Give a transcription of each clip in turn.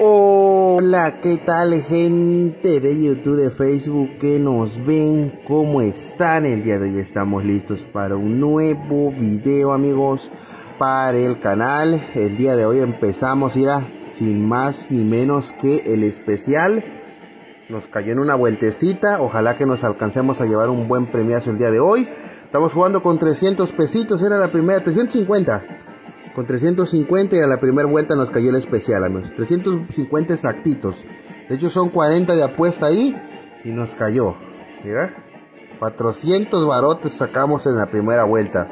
Hola, ¿qué tal gente de YouTube, de Facebook que nos ven? ¿Cómo están? El día de hoy estamos listos para un nuevo video amigos para el canal. El día de hoy empezamos, irá sin más ni menos que el especial. Nos cayó en una vueltecita, ojalá que nos alcancemos a llevar un buen premiazo el día de hoy. Estamos jugando con 300 pesitos, era la primera, 350 con 350 y a la primera vuelta nos cayó el especial, amigos. 350 exactitos. De hecho son 40 de apuesta ahí y nos cayó. Mira. 400 barotes sacamos en la primera vuelta.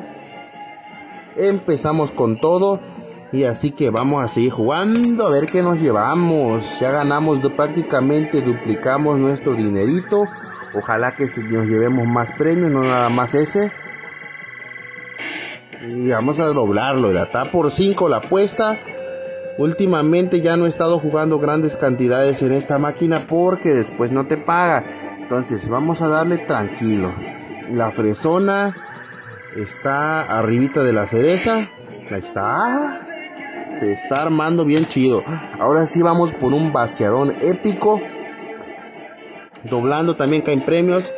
Empezamos con todo y así que vamos a seguir jugando a ver qué nos llevamos. Ya ganamos prácticamente, duplicamos nuestro dinerito. Ojalá que nos llevemos más premios, no nada más ese y vamos a doblarlo, está por 5 la apuesta. Últimamente ya no he estado jugando grandes cantidades en esta máquina porque después no te paga. Entonces vamos a darle tranquilo. La fresona está arribita de la cereza. Ahí está. Se está armando bien chido. Ahora sí vamos por un vaciadón épico. Doblando también caen premios.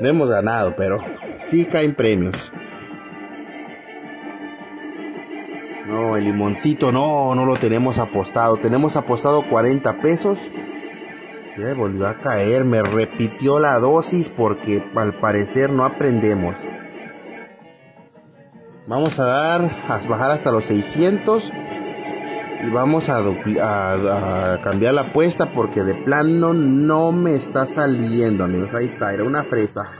No hemos ganado, pero sí caen premios. No, el limoncito no, no lo tenemos apostado. Tenemos apostado 40 pesos. Ya volvió a caer, me repitió la dosis porque al parecer no aprendemos. Vamos a dar, a bajar hasta los 600 y vamos a, a, cambiar la apuesta porque de plano no me está saliendo, amigos. Ahí está, era una fresa.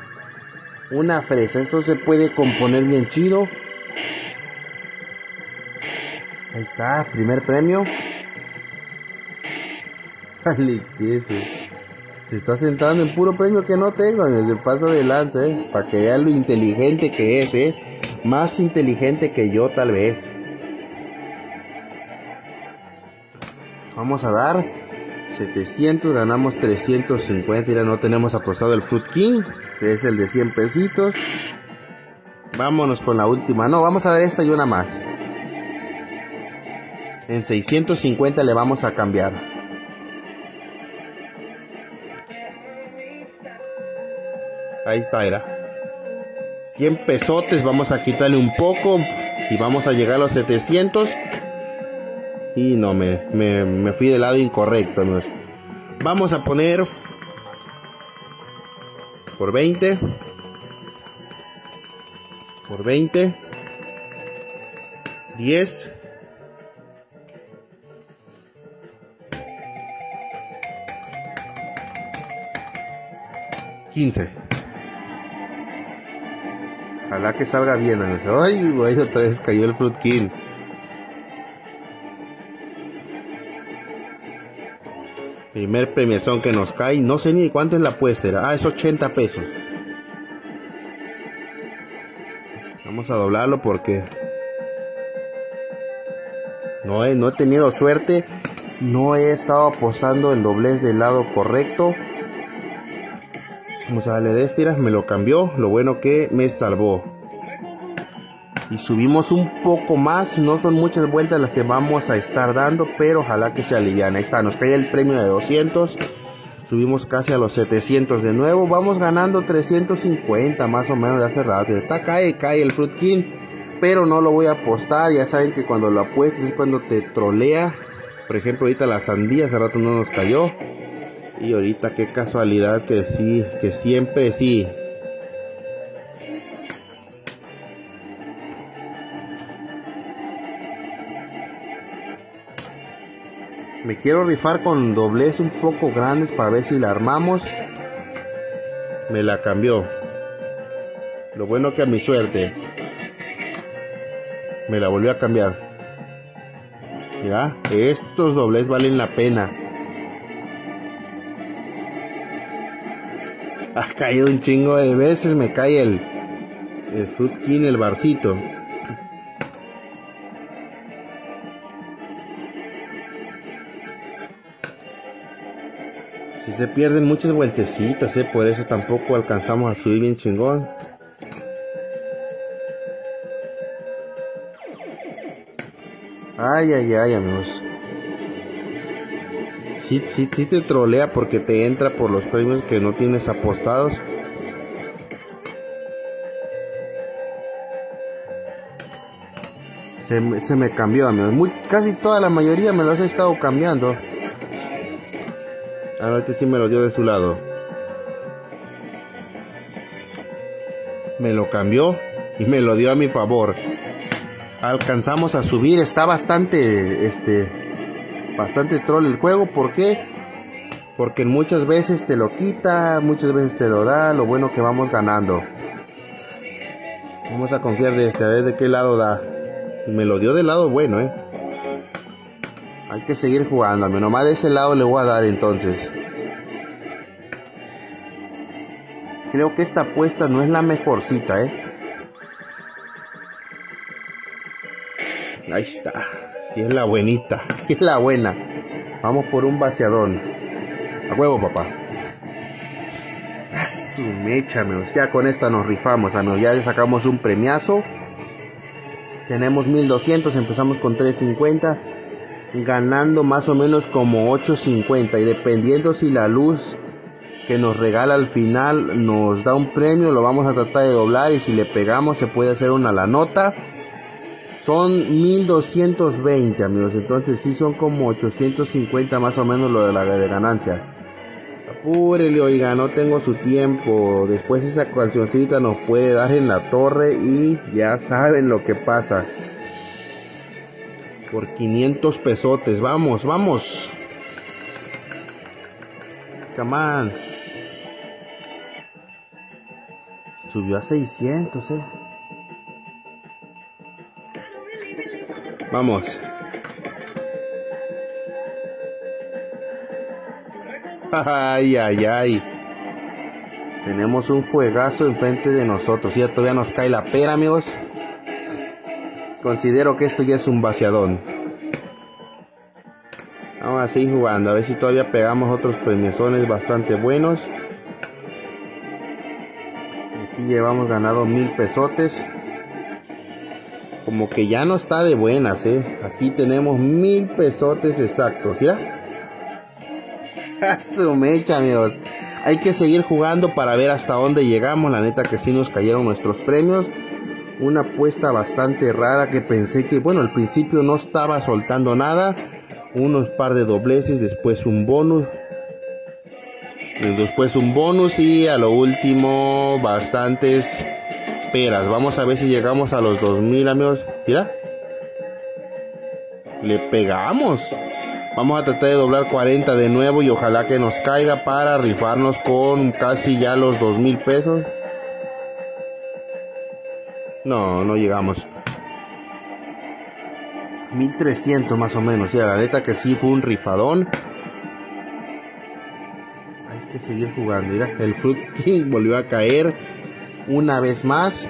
Una fresa. Esto se puede componer bien chido. Ahí está, primer premio. Se está sentando en puro premio que no tengo en el paso de lanza, eh. Para que vean lo inteligente que es, eh. Más inteligente que yo, tal vez. Vamos a dar 700, ganamos 350. Ya no tenemos apostado el Fruit King, que es el de 100 pesitos. Vámonos con la última. No, vamos a ver esta y una más. En 650 le vamos a cambiar. Ahí está, era. 100 pesotes, vamos a quitarle un poco y vamos a llegar a los 700. Y no, me, me, me fui del lado incorrecto. Vamos a poner por 20. Por 20. 10. 15. Ojalá que salga bien. Ay, güey, otra vez cayó el Fruit Primer premiación que nos cae. No sé ni cuánto es la apuesta. Ah, es 80 pesos. Vamos a doblarlo porque no he, no he tenido suerte. No he estado apostando el doblez del lado correcto. Vamos a darle de estiras, me lo cambió. Lo bueno que me salvó. Y subimos un poco más. No son muchas vueltas las que vamos a estar dando, pero ojalá que se alivian. Ahí está, nos cae el premio de 200. Subimos casi a los 700 de nuevo. Vamos ganando 350 más o menos de hace rato. Está cae, cae el Fruit King. Pero no lo voy a apostar. Ya saben que cuando lo apuestas es cuando te trolea. Por ejemplo, ahorita la sandía hace rato no nos cayó. Y ahorita qué casualidad que sí, que siempre sí. Me quiero rifar con doblez un poco grandes para ver si la armamos. Me la cambió. Lo bueno que a mi suerte. Me la volvió a cambiar. Mira, estos dobles valen la pena. Ha caído un chingo de veces, me cae el, el Fruit el barcito. Se pierden muchas vueltecitas, ¿eh? por eso tampoco alcanzamos a subir bien chingón. Ay, ay, ay, amigos. sí, sí, sí te trolea porque te entra por los premios que no tienes apostados. Se, me- se me cambió, amigos. Muy, casi toda la mayoría me los he estado cambiando. A ver que sí me lo dio de su lado. Me lo cambió y me lo dio a mi favor. Alcanzamos a subir, está bastante, este, bastante troll el juego. ¿Por qué? Porque muchas veces te lo quita, muchas veces te lo da. Lo bueno que vamos ganando. Vamos a confiar de este, a ver de qué lado da. Y me lo dio del lado bueno, eh. Hay que seguir jugando, a mí nomás de ese lado le voy a dar entonces. Creo que esta apuesta no es la mejorcita, eh. Ahí está. Si es la buenita, si es la buena. Vamos por un vaciadón. A huevo, papá. A su mecha. Ya con esta nos rifamos, amigos. Ya sacamos un premiazo. Tenemos 1200, empezamos con 350. Ganando más o menos como 850. Y dependiendo si la luz que nos regala al final nos da un premio, lo vamos a tratar de doblar. Y si le pegamos, se puede hacer una la nota. Son 1220 amigos, entonces sí son como 850 más o menos lo de la de ganancia. Apúrele, oiga, no tengo su tiempo. Después esa cancioncita nos puede dar en la torre y ya saben lo que pasa. Por 500 pesotes, vamos, vamos. Come on. Subió a 600, eh. Vamos. Ay, ay, ay. Tenemos un juegazo enfrente de nosotros. Ya todavía nos cae la pera, amigos. Considero que esto ya es un vaciadón. Vamos a seguir jugando. A ver si todavía pegamos otros premiosones bastante buenos. Aquí llevamos ganado mil pesotes como que ya no está de buenas, ¿eh? Aquí tenemos mil pesotes exactos, ¿mira? A su mecha, amigos. Hay que seguir jugando para ver hasta dónde llegamos. La neta que sí nos cayeron nuestros premios. Una apuesta bastante rara que pensé que, bueno, al principio no estaba soltando nada. Unos par de dobleces, después un bonus. Después un bonus y a lo último bastantes peras. Vamos a ver si llegamos a los 2000 amigos. Mira. Le pegamos. Vamos a tratar de doblar 40 de nuevo y ojalá que nos caiga para rifarnos con casi ya los 2000 pesos. No, no llegamos. 1300 más o menos. Ya, la neta que sí fue un rifadón. Hay que seguir jugando. Mira, el Fruit King volvió a caer una vez más.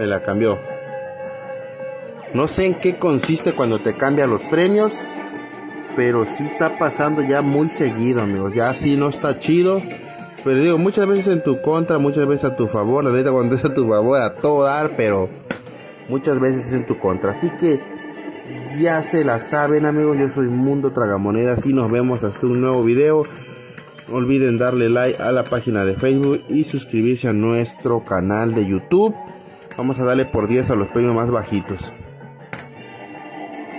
Me la cambió. No sé en qué consiste cuando te cambia los premios, pero sí está pasando ya muy seguido, amigos. Ya sí no está chido. Pero digo, muchas veces en tu contra, muchas veces a tu favor. La neta, cuando es a tu favor, a todo dar, pero muchas veces es en tu contra. Así que ya se la saben, amigos. Yo soy Mundo Tragamonedas y nos vemos hasta un nuevo video. No olviden darle like a la página de Facebook y suscribirse a nuestro canal de YouTube. Vamos a darle por 10 a los premios más bajitos.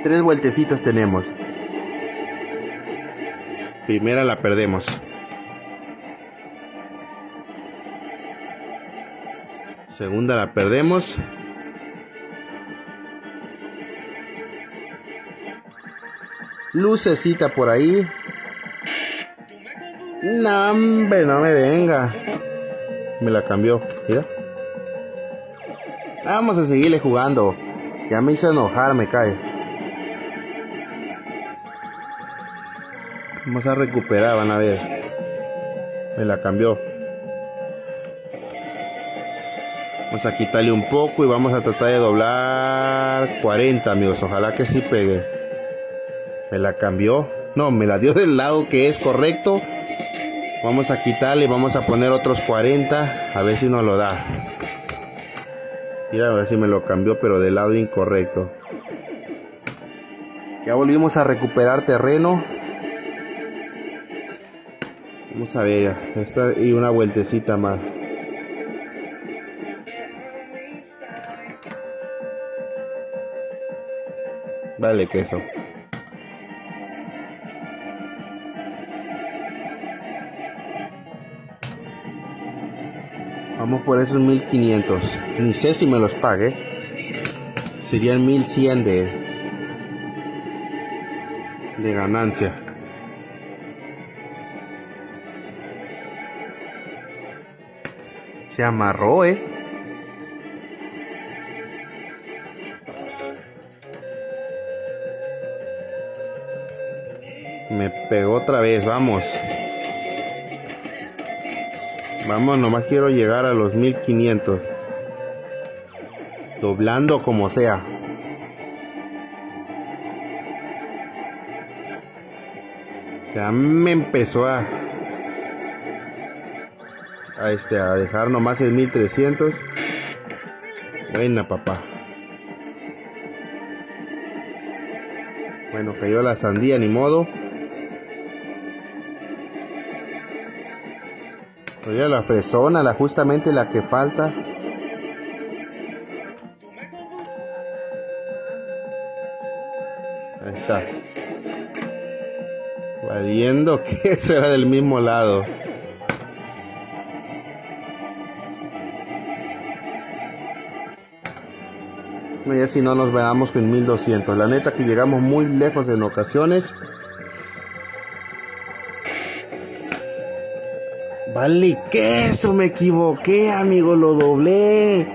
Tres vueltecitas tenemos. Primera la perdemos. Segunda la perdemos. Lucecita por ahí. No, no me venga. Me la cambió, mira. Vamos a seguirle jugando. Ya me hizo enojar, me cae. Vamos a recuperar, van a ver. Me la cambió. Vamos a quitarle un poco y vamos a tratar de doblar 40, amigos. Ojalá que sí pegue. Me la cambió. No, me la dio del lado que es correcto. Vamos a quitarle vamos a poner otros 40. A ver si nos lo da. Mira, a ver si me lo cambió, pero del lado incorrecto. Ya volvimos a recuperar terreno. Vamos a ver, esta y una vueltecita más. Vale, queso. Vamos por esos 1500. Ni sé si me los pague. Serían 1100 de, de ganancia. Se amarró, eh. Me pegó otra vez, vamos. Vamos, nomás quiero llegar a los 1500. Doblando como sea. Ya me empezó a a este a dejar nomás el 1300. Buena papá. Bueno, cayó la sandía, ni modo. Oye, la fresona, la justamente la que falta. Ahí está. Valiendo que será del mismo lado. Ya si no nos veamos con 1200. La neta que llegamos muy lejos en ocasiones. Vale, que eso me equivoqué, amigo, lo doblé.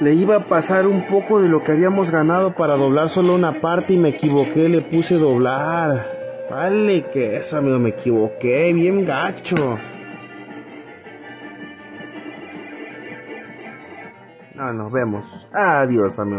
Le iba a pasar un poco de lo que habíamos ganado para doblar solo una parte y me equivoqué, le puse doblar. Vale, que eso, amigo, me equivoqué, bien gacho. Ah, nos vemos. Adiós, amigo.